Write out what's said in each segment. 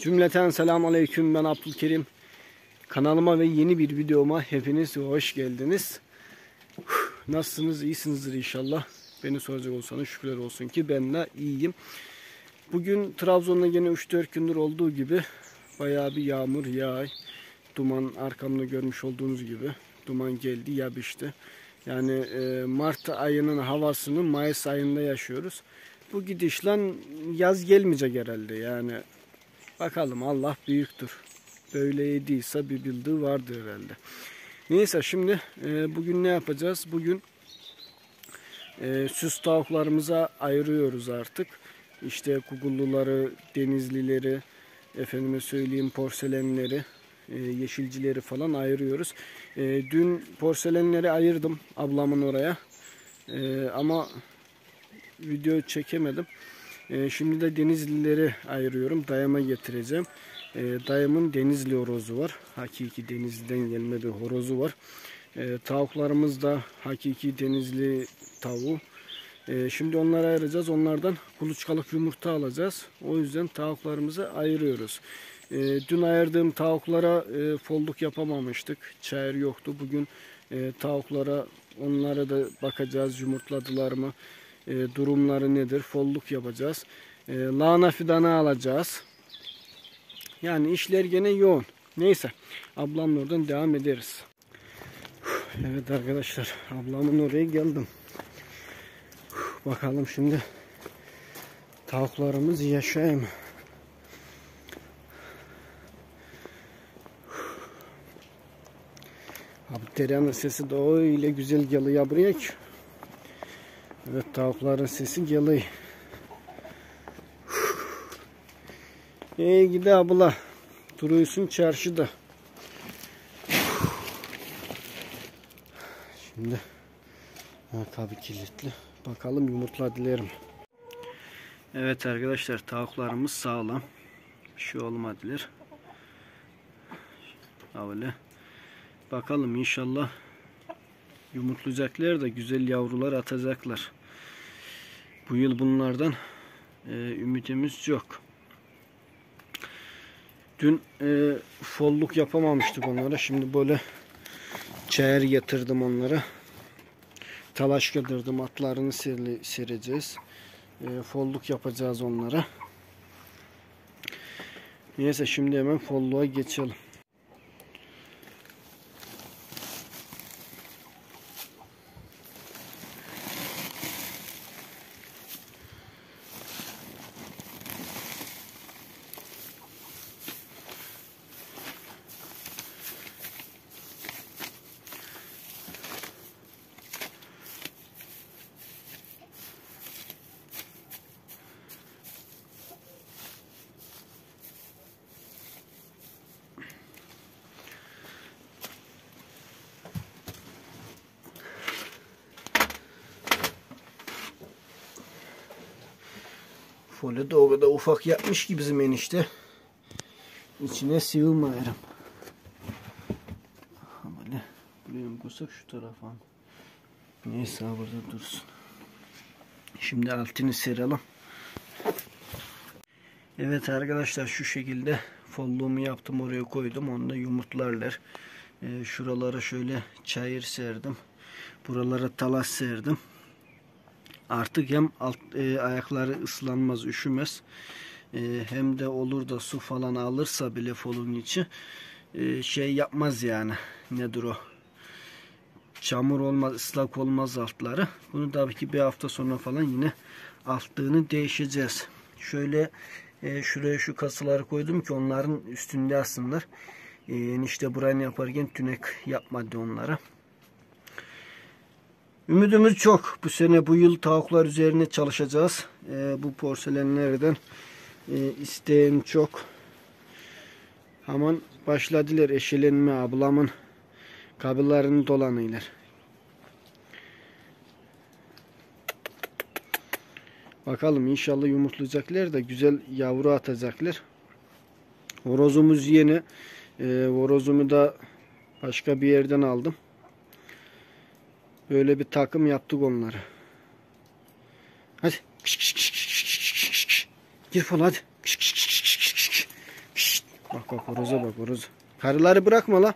Cümleten selamun aleyküm ben Abdülkerim. Kanalıma ve yeni bir videoma hepiniz hoş geldiniz. Nasılsınız? İyisinizdir inşallah. Beni soracak olsanız şükürler olsun ki ben de iyiyim. Bugün Trabzon'da yine 3-4 gündür olduğu gibi bayağı bir yağmur yağ. Duman arkamda görmüş olduğunuz gibi. Duman geldi yapıştı. Yani e, Mart ayının havasını Mayıs ayında yaşıyoruz. Bu gidişle yaz gelmeyecek herhalde yani. Bakalım Allah büyüktür. Böyle yediyse bir bildiği vardır herhalde. Neyse şimdi e, bugün ne yapacağız? Bugün e, süs tavuklarımıza ayırıyoruz artık. İşte kugulluları, denizlileri, efendime söyleyeyim porselenleri, e, yeşilcileri falan ayırıyoruz. E, dün porselenleri ayırdım ablamın oraya. E, ama video çekemedim. E, şimdi de denizlileri ayırıyorum. Dayama getireceğim. E, dayımın denizli horozu var. Hakiki denizliden gelme bir horozu var. E, tavuklarımız da hakiki denizli tavuğu. Şimdi onları ayıracağız. Onlardan kuluçkalık yumurta alacağız. O yüzden tavuklarımızı ayırıyoruz. Dün ayırdığım tavuklara e, folluk yapamamıştık. Çayır yoktu. Bugün e, tavuklara onlara da bakacağız. Yumurtladılar mı? E, durumları nedir? Folluk yapacağız. E, lahana fidanı alacağız. Yani işler gene yoğun. Neyse. Ablamla oradan devam ederiz. Evet arkadaşlar. Ablamın oraya geldim. Bakalım şimdi tavuklarımız yaşıyor mu? Abi derenin sesi de öyle güzel geliyor buraya ki. Evet tavukların sesi geliyor. İyi gidi abla. Duruyorsun çarşıda. Şimdi ha, tabii kilitli. Bakalım yumurtla dilerim. Evet arkadaşlar tavuklarımız sağlam. Bir şey olmadılar. Öyle. Bakalım inşallah yumurtlayacaklar da güzel yavrular atacaklar. Bu yıl bunlardan e, ümitimiz yok. Dün e, folluk yapamamıştık onlara. Şimdi böyle çayır getirdim onlara. Talaş getirdim. Atlarını serli, sereceğiz. E, folluk yapacağız onlara. Neyse şimdi hemen folluğa geçelim. Folyo da o kadar ufak yapmış ki bizim enişte. İçine sığılmayarım. Böyle buraya koysak şu tarafa. Neyse burada dursun. Şimdi altını serelim. Evet arkadaşlar şu şekilde folluğumu yaptım oraya koydum. Onu da yumurtlarlar. Ee, şuralara şöyle çayır serdim. Buralara talas serdim artık hem alt e, ayakları ıslanmaz, üşümez. E, hem de olur da su falan alırsa bile folun içi e, şey yapmaz yani. Nedir o? Çamur olmaz, ıslak olmaz altları. Bunu tabii ki bir hafta sonra falan yine altlığını değişeceğiz. Şöyle e, şuraya şu kasıları koydum ki onların üstünde aslında. E, işte burayı yaparken tünek yapmadı onlara. Ümidimiz çok. Bu sene bu yıl tavuklar üzerine çalışacağız. Ee, bu porselenlerden e, isteğim çok. Hemen başladılar eşelenme ablamın kabirlerini dolanıyorlar. Bakalım inşallah yumurtlayacaklar da güzel yavru atacaklar. Horozumuz yeni. Ee, da başka bir yerden aldım. Böyle bir takım yaptık onları. Hadi. Gir falan hadi. bak bak horoza bak horoza. Karıları bırakma la.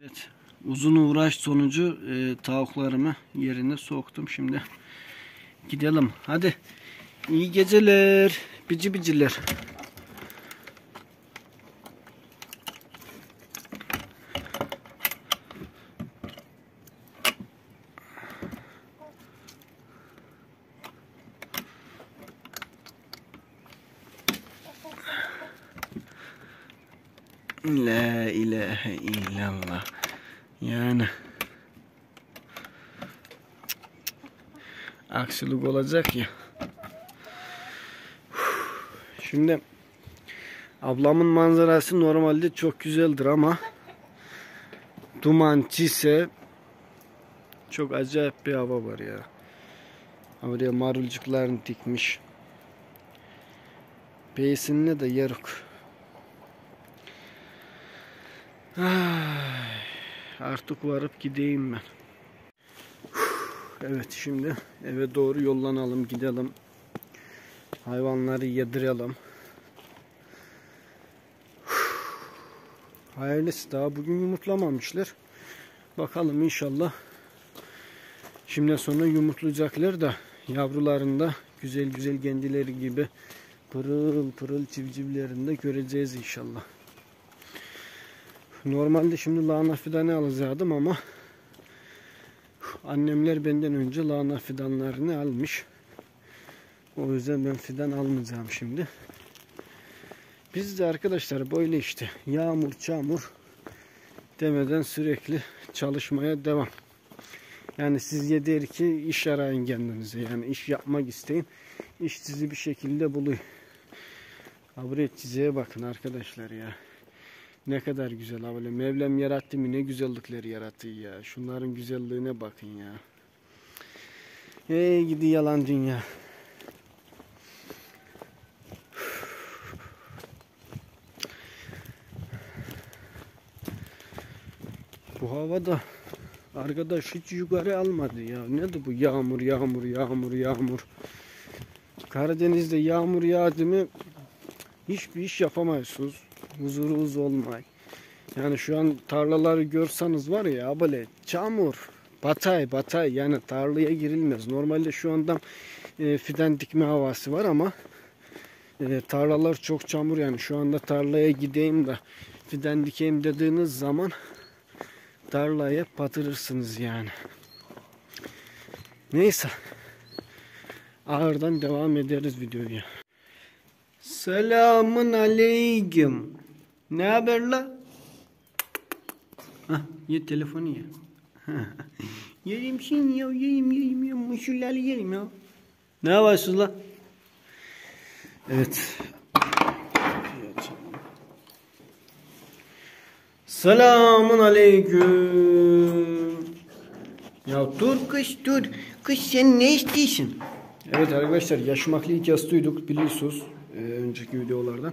Evet. Uzun uğraş sonucu e, tavuklarımı yerine soktum. Şimdi gidelim. Hadi. İyi geceler. Bici biciler. La ilahe illallah. Yani aksilik olacak ya. Şimdi ablamın manzarası normalde çok güzeldir ama duman, çise çok acayip bir hava var ya. Oraya marulcuklarını dikmiş. Beysinine de yarık. Ay, artık varıp gideyim ben. Evet şimdi eve doğru yollanalım gidelim. Hayvanları yedirelim. Hayırlısı daha bugün yumurtlamamışlar. Bakalım inşallah. Şimdiden sonra yumurtlayacaklar da yavrularında güzel güzel kendileri gibi pırıl pırıl civcivlerini de göreceğiz inşallah. Normalde şimdi lahana fidanı alacaktım ama annemler benden önce lahana fidanlarını almış. O yüzden ben fidan almayacağım şimdi. Biz de arkadaşlar böyle işte yağmur çamur demeden sürekli çalışmaya devam. Yani siz yeter ki iş arayın kendinize. Yani iş yapmak isteyin. İş sizi bir şekilde buluyor. Abret çizeğe bakın arkadaşlar ya. Ne kadar güzel ha böyle Mevlam yarattı mı ne güzellikleri yarattı ya. Şunların güzelliğine bakın ya. Hey gidi yalan dünya. Bu havada arkadaş hiç yukarı almadı ya. Nedir bu yağmur yağmur yağmur yağmur. Karadeniz'de yağmur yağdı mı hiçbir iş yapamıyorsunuz. Huzurunuz olmay. Yani şu an tarlaları görseniz var ya böyle çamur, batay batay yani tarlaya girilmez. Normalde şu anda e, fidan dikme havası var ama e, tarlalar çok çamur yani şu anda tarlaya gideyim de fidan dikeyim dediğiniz zaman tarlaya batırırsınız yani. Neyse. Ağırdan devam ederiz videoya. Selamun aleyküm. Ne haber la? Hah, ye telefonu ya. yerim seni ya, yerim yerim ya. Muşulları yerim ya. Ne yapıyorsun la? Evet. Selamun aleyküm. Ya dur kış dur. Kış sen ne istiyorsun? Evet arkadaşlar yaşmaklı ilk duyduk biliyorsunuz e, önceki videolardan.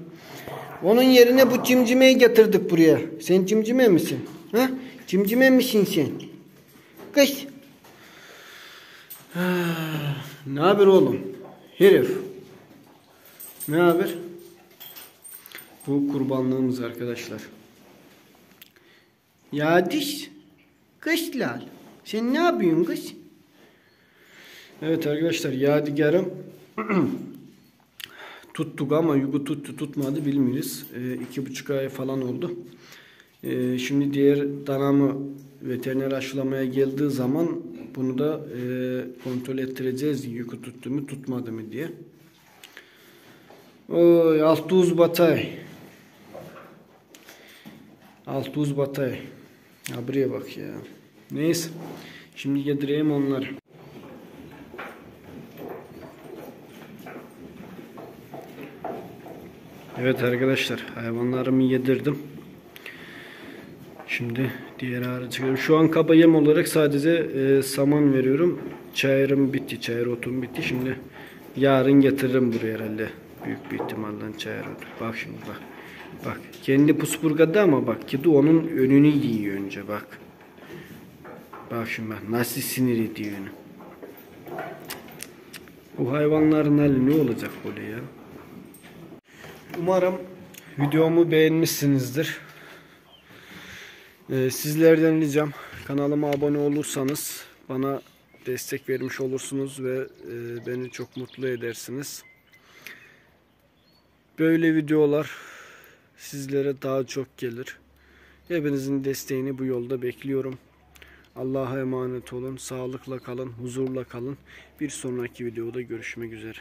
Onun yerine bu cimcimeyi getirdik buraya. Sen cimcime misin? Ha? Cimcime misin sen? Kış. ne haber oğlum? Herif. Ne haber? Bu kurbanlığımız arkadaşlar. Ya diş. Kış lal. Sen ne yapıyorsun kış? Evet arkadaşlar yadigarım tuttuk ama yugu tuttu tutmadı bilmiyoruz. E, iki buçuk ay falan oldu. E, şimdi diğer danamı veteriner aşılamaya geldiği zaman bunu da e, kontrol ettireceğiz yugu tuttu mu tutmadı mı diye. Oy altuz batay. Altuz batay. Ha buraya bak ya. Neyse. Şimdi yedireyim onları. Evet arkadaşlar hayvanlarımı yedirdim. Şimdi diğer ağrı çıkıyorum. Şu an kaba yem olarak sadece e, saman veriyorum. Çayırım bitti. Çayır otum bitti. Şimdi yarın getiririm buraya herhalde. Büyük bir ihtimalle çayır otu. Bak şimdi bak. Bak kendi puspurgada ama bak kedi onun önünü yiyor önce bak. Bak şimdi bak nasıl sinir ediyor onu. Bu hayvanların hali ne olacak böyle ya? Umarım videomu beğenmişsinizdir. Ee, sizlerden ricam kanalıma abone olursanız bana destek vermiş olursunuz ve e, beni çok mutlu edersiniz. Böyle videolar sizlere daha çok gelir. Hepinizin desteğini bu yolda bekliyorum. Allah'a emanet olun. Sağlıkla kalın, huzurla kalın. Bir sonraki videoda görüşmek üzere.